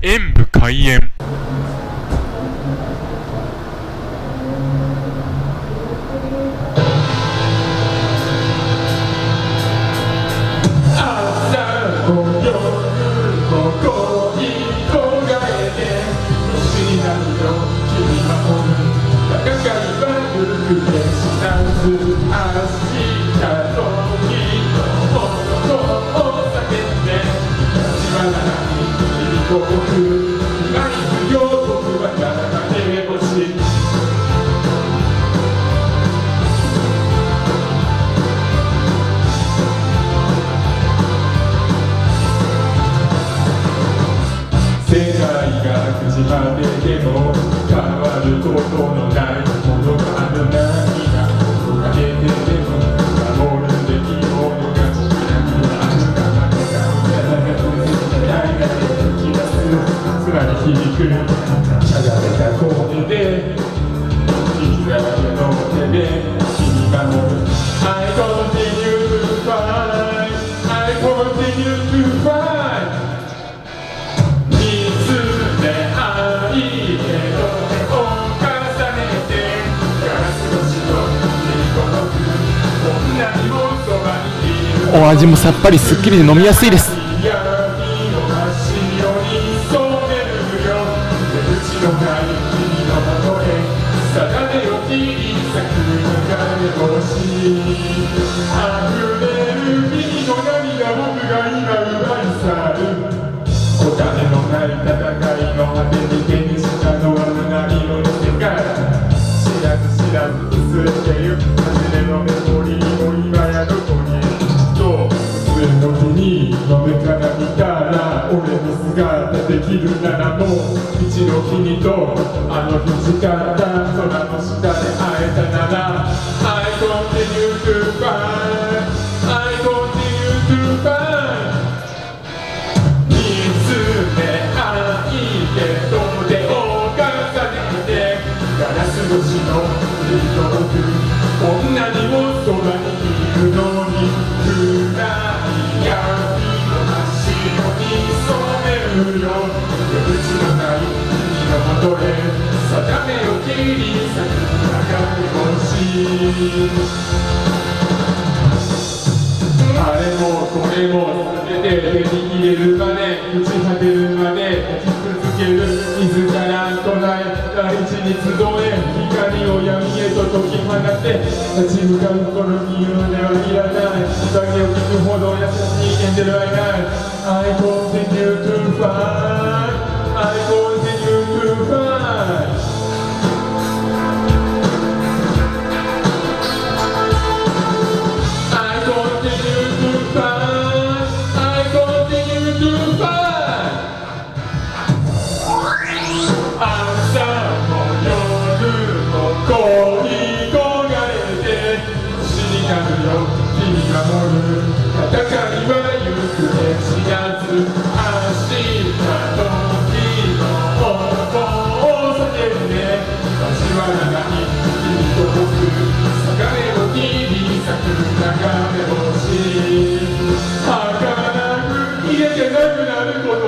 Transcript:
演武開演。朝も夜も恋焦がれて星になるよ君はも戦いはゆくで知らず明世界が始まっても変わることのないお味もさっぱりすっきりで飲みやすいです初めのメモリーも今やどこにと普通の日にの目から見たら俺の姿できるならもう一度君とあの日誓った空の下で会えたなら I continue to fight. I continue to fight. 見つめ合い手と手を重ねてガラス越しの瞳くこあれもこれも全て手に入れるまで打ち果てるまで立ち続ける自ら唱え大地に集え。闇を闇へと解き放って立ち向かう心に夢はいらない宴を聞くほど優しいエンジェルはいない I continue to fight I continue to fight 恋焦がれて星になるよ君が守る戦いは行方知らず明日の日の男を叫んで私は長い君と僕坂を切り裂く流れ星儚く入れてなくなること。